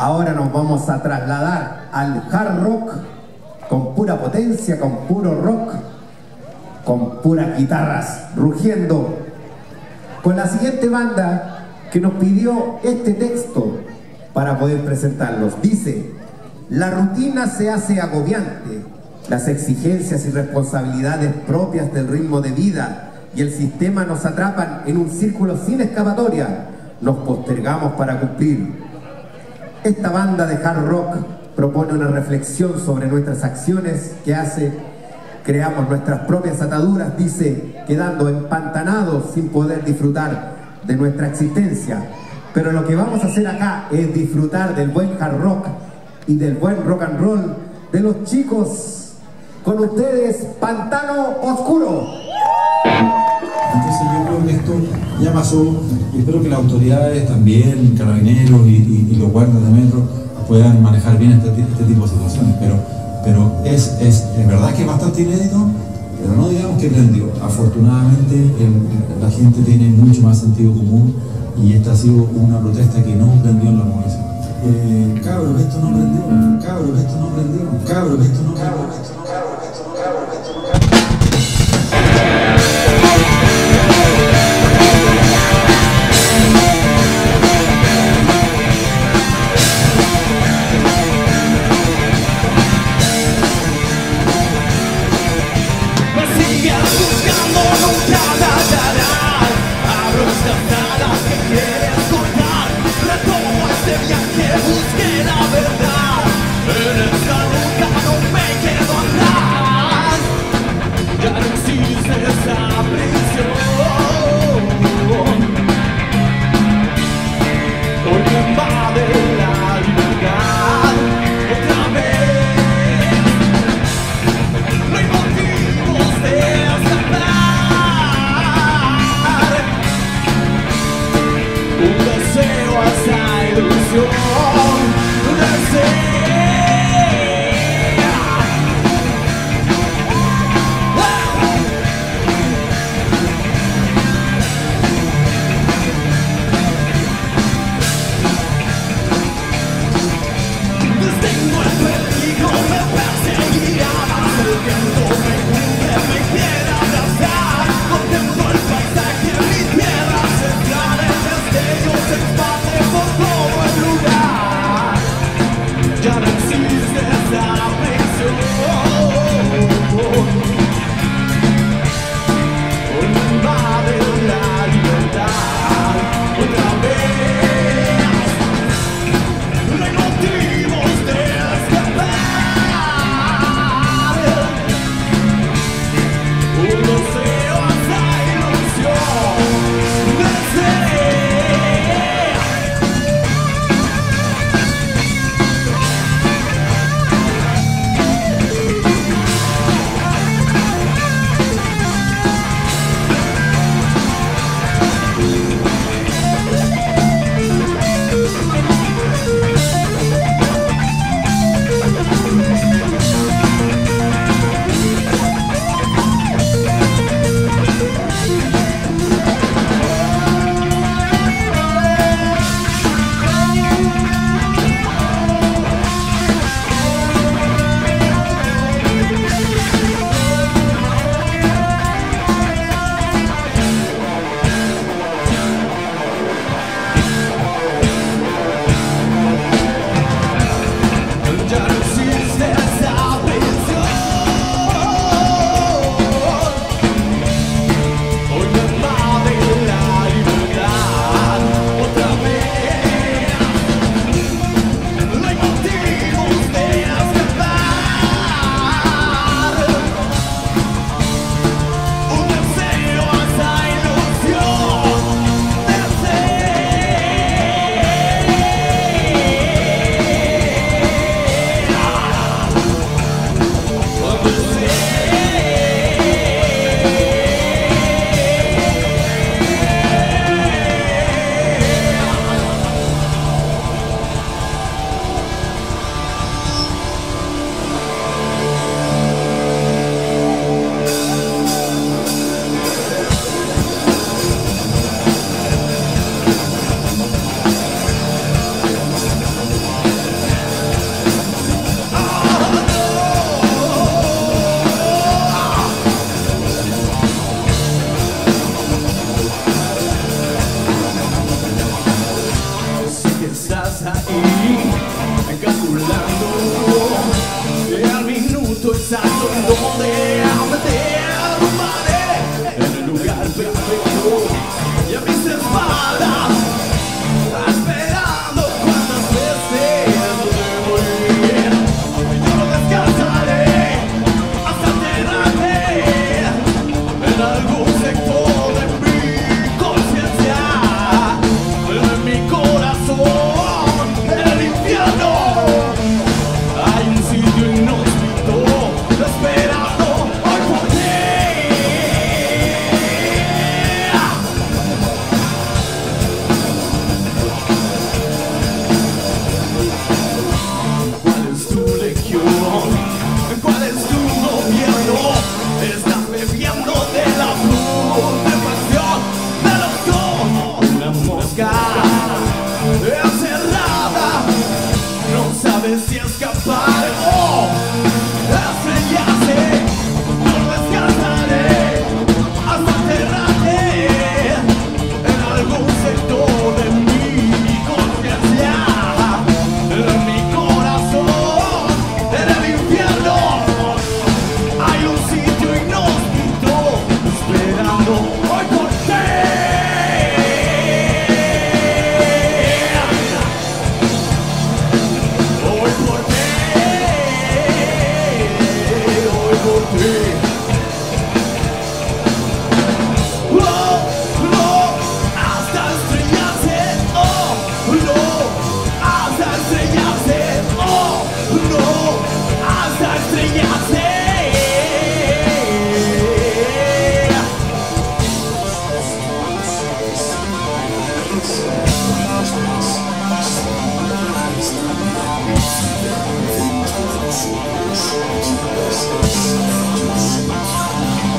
Ahora nos vamos a trasladar al hard rock con pura potencia, con puro rock, con puras guitarras rugiendo. Con la siguiente banda que nos pidió este texto para poder presentarlos. Dice, la rutina se hace agobiante, las exigencias y responsabilidades propias del ritmo de vida y el sistema nos atrapan en un círculo sin escapatoria. Nos postergamos para cumplir. Esta banda de hard rock propone una reflexión sobre nuestras acciones que hace, creamos nuestras propias ataduras, dice, quedando empantanados sin poder disfrutar de nuestra existencia. Pero lo que vamos a hacer acá es disfrutar del buen hard rock y del buen rock and roll de los chicos. Con ustedes, Pantano Oscuro. Entonces yo creo que esto ya pasó y espero que las autoridades también, carabineros y, los guardias de metro puedan manejar bien este, este tipo de situaciones. Pero, pero es, es, verdad que es bastante inédito, pero no digamos que prendió. Afortunadamente la gente tiene mucho más sentido común y esta ha sido una protesta que no prendió en la movilización. Eh, cabros, esto no prendió, cabros, esto no prendió, cabros, esto no back el minuto exacto en donde Thank you.